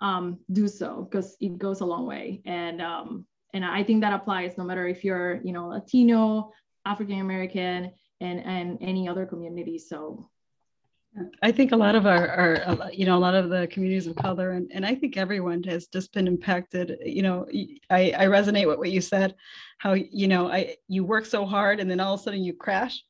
um, do so because it goes a long way. And um, and I think that applies no matter if you're you know Latino, African American, and and any other community. So. I think a lot of our, our, you know, a lot of the communities of color, and, and I think everyone has just been impacted. You know, I, I resonate with what you said, how you know, I you work so hard, and then all of a sudden you crash,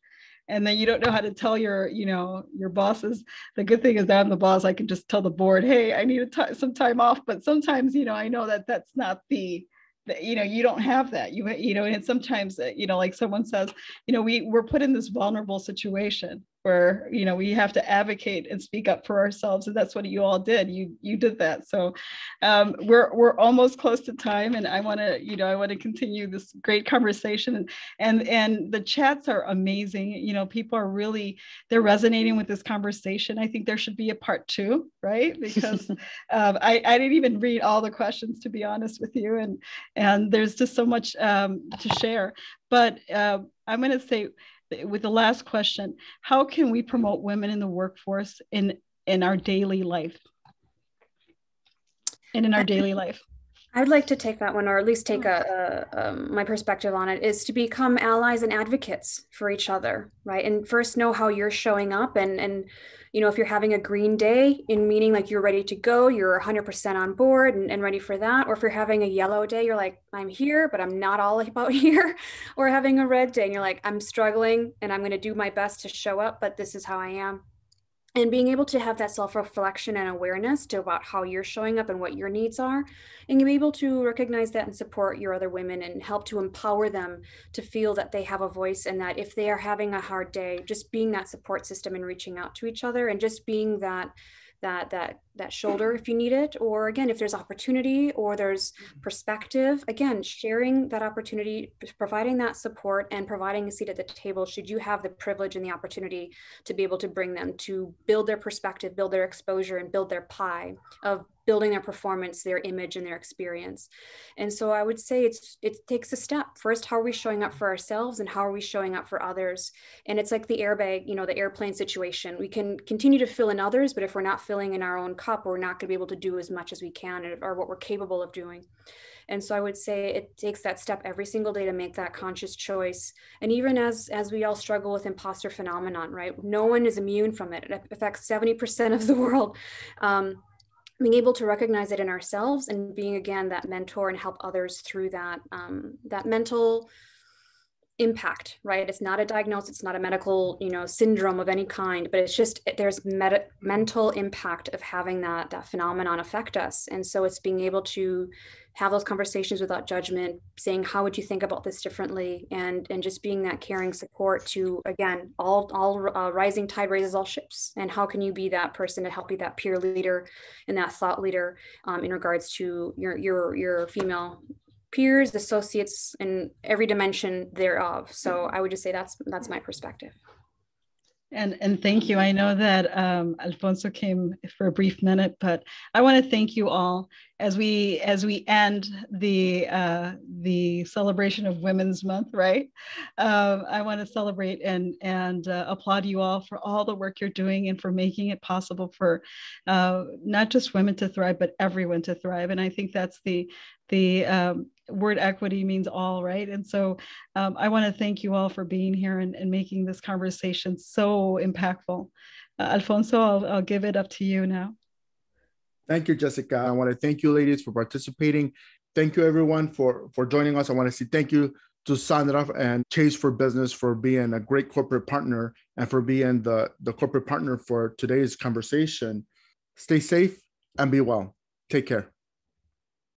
and then you don't know how to tell your you know your bosses. The good thing is that i'm the boss i can just tell the board hey i need some time off but sometimes you know i know that that's not the, the you know you don't have that. You you know and sometimes uh, you know like someone says you know we we're put in this vulnerable situation where you know we have to advocate and speak up for ourselves and that's what you all did. You you did that. So um, we're we're almost close to time and i want to you know i want to continue this great conversation. And and and the chats are amazing. You know people are really they're resonating with this conversation. I think there should be a part two right? Because um, I, I didn't even read all the questions to be honest with you and and there's just so much um, to share. But uh, i'm going to say with the last question how can we promote women in the workforce in in our daily life? And in our daily life I'd like to take that one, or at least take a, a um, my perspective on it, is to become allies and advocates for each other, right? And first know how you're showing up, and and you know if you're having a green day, in meaning like you're ready to go, you're 100% on board and, and ready for that, or if you're having a yellow day, you're like I'm here, but I'm not all about here, or having a red day, and you're like I'm struggling, and I'm going to do my best to show up, but this is how I am and being able to have that self-reflection and awareness to about how you're showing up and what your needs are and be able to recognize that and support your other women and help to empower them to feel that they have a voice and that if they are having a hard day just being that support system and reaching out to each other and just being that that that that shoulder if you need it or again if there's opportunity or there's mm-hmm. perspective again sharing that opportunity providing that support and providing a seat at the table should you have the privilege and the opportunity to be able to bring them to build their perspective build their exposure and build their pie of building their performance their image and their experience. And so i would say it's it takes a step. First how are we showing up for ourselves and how are we showing up for others? And it's like the airbag you know the airplane situation. We can continue to fill in others but if we're not filling in our own cup we're not going to be able to do as much as we can or what we're capable of doing. And so i would say it takes that step every single day to make that conscious choice. And even as as we all struggle with imposter phenomenon right? No one is immune from it. It affects 70% of the world. Um, being able to recognize it in ourselves and being again that mentor and help others through that um, that mental impact right? It's not a diagnosis it's not a medical you know syndrome of any kind but it's just there's meta- mental impact of having that that phenomenon affect us. And so it's being able to have those conversations without judgment saying how would you think about this differently? and and just being that caring support to again all all uh, rising tide raises all ships. And how can you be that person to help be that peer leader and that thought leader um, in regards to your your your female peers, associates, and every dimension thereof. So I would just say that's that's my perspective. And, and thank you. I know that um, Alfonso came for a brief minute, but I want to thank you all as we as we end the uh, the celebration of Women's Month. Right, um, I want to celebrate and and uh, applaud you all for all the work you're doing and for making it possible for uh, not just women to thrive, but everyone to thrive. And I think that's the the um, word equity means all, right? And so um, I want to thank you all for being here and, and making this conversation so impactful. Uh, Alfonso, I'll, I'll give it up to you now. Thank you, Jessica. I want to thank you, ladies, for participating. Thank you, everyone, for, for joining us. I want to say thank you to Sandra and Chase for Business for being a great corporate partner and for being the, the corporate partner for today's conversation. Stay safe and be well. Take care.